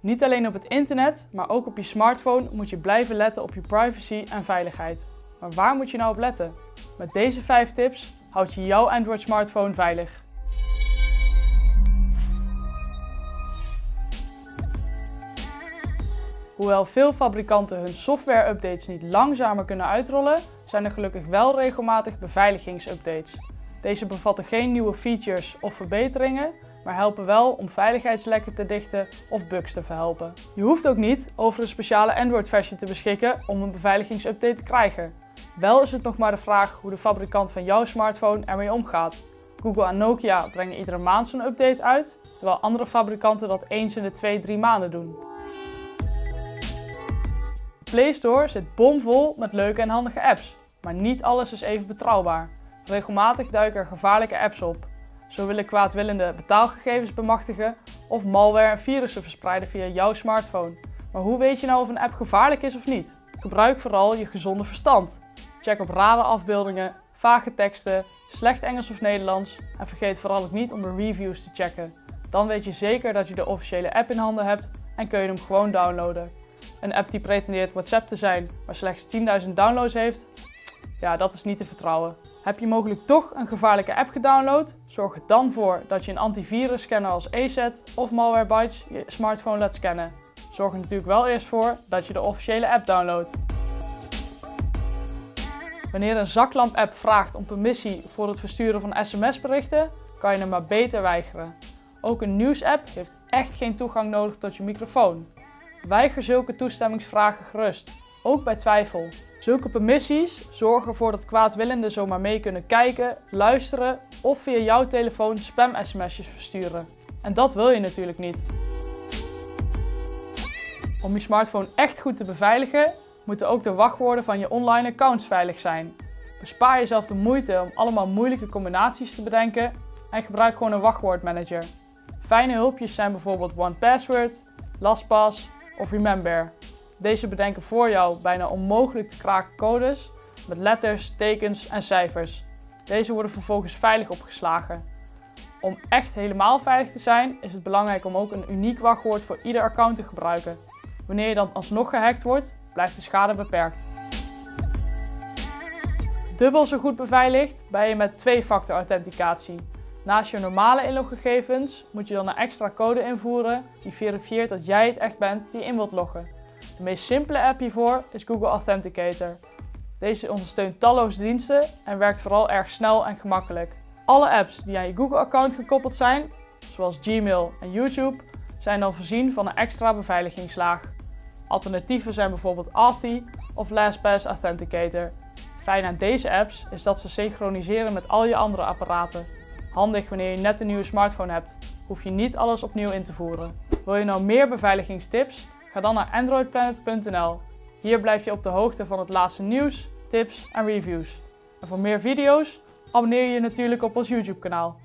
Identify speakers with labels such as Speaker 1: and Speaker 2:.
Speaker 1: Niet alleen op het internet, maar ook op je smartphone moet je blijven letten op je privacy en veiligheid. Maar waar moet je nou op letten? Met deze 5 tips houd je jouw Android smartphone veilig. Hoewel veel fabrikanten hun software-updates niet langzamer kunnen uitrollen, zijn er gelukkig wel regelmatig beveiligingsupdates. Deze bevatten geen nieuwe features of verbeteringen, maar helpen wel om veiligheidslekken te dichten of bugs te verhelpen. Je hoeft ook niet over een speciale Android-versie te beschikken om een beveiligingsupdate te krijgen. Wel is het nog maar de vraag hoe de fabrikant van jouw smartphone ermee omgaat. Google en Nokia brengen iedere maand zo'n update uit, terwijl andere fabrikanten dat eens in de 2-3 maanden doen. Play Store zit bomvol met leuke en handige apps, maar niet alles is even betrouwbaar. Regelmatig duiken er gevaarlijke apps op. Zo willen kwaadwillende betaalgegevens bemachtigen of malware en virussen verspreiden via jouw smartphone. Maar hoe weet je nou of een app gevaarlijk is of niet? Gebruik vooral je gezonde verstand. Check op rare afbeeldingen, vage teksten, slecht Engels of Nederlands en vergeet vooral ook niet om de reviews te checken. Dan weet je zeker dat je de officiële app in handen hebt en kun je hem gewoon downloaden. Een app die pretendeert WhatsApp te zijn, maar slechts 10.000 downloads heeft, ja, dat is niet te vertrouwen. Heb je mogelijk toch een gevaarlijke app gedownload? Zorg er dan voor dat je een antivirus-scanner als ESET of Malwarebytes je smartphone laat scannen. Zorg er natuurlijk wel eerst voor dat je de officiële app downloadt. Wanneer een zaklamp-app vraagt om permissie voor het versturen van sms-berichten, kan je hem maar beter weigeren. Ook een nieuws-app heeft echt geen toegang nodig tot je microfoon. Weiger zulke toestemmingsvragen gerust, ook bij twijfel. Zulke permissies zorgen ervoor dat kwaadwillenden zomaar mee kunnen kijken, luisteren of via jouw telefoon spam-sms'jes versturen. En dat wil je natuurlijk niet. Om je smartphone echt goed te beveiligen, moeten ook de wachtwoorden van je online accounts veilig zijn. Bespaar jezelf de moeite om allemaal moeilijke combinaties te bedenken en gebruik gewoon een wachtwoordmanager. Fijne hulpjes zijn bijvoorbeeld OnePassword, LastPass of Remember. Deze bedenken voor jou bijna onmogelijk te kraken codes met letters, tekens en cijfers. Deze worden vervolgens veilig opgeslagen. Om echt helemaal veilig te zijn is het belangrijk om ook een uniek wachtwoord voor ieder account te gebruiken. Wanneer je dan alsnog gehackt wordt, blijft de schade beperkt. Dubbel zo goed beveiligd ben je met twee-factor authenticatie. Naast je normale inloggegevens moet je dan een extra code invoeren die verifieert dat jij het echt bent die in wilt loggen. De meest simpele app hiervoor is Google Authenticator. Deze ondersteunt talloze diensten en werkt vooral erg snel en gemakkelijk. Alle apps die aan je Google-account gekoppeld zijn, zoals Gmail en YouTube, zijn dan voorzien van een extra beveiligingslaag. Alternatieven zijn bijvoorbeeld Authy of LastPass Authenticator. Fijn aan deze apps is dat ze synchroniseren met al je andere apparaten. Handig wanneer je net een nieuwe smartphone hebt, hoef je niet alles opnieuw in te voeren. Wil je nou meer beveiligingstips? Ga dan naar androidplanet.nl. Hier blijf je op de hoogte van het laatste nieuws, tips en reviews. En voor meer video's abonneer je natuurlijk op ons YouTube kanaal.